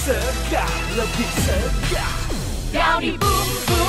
segar, lebih segah Downy boom boom.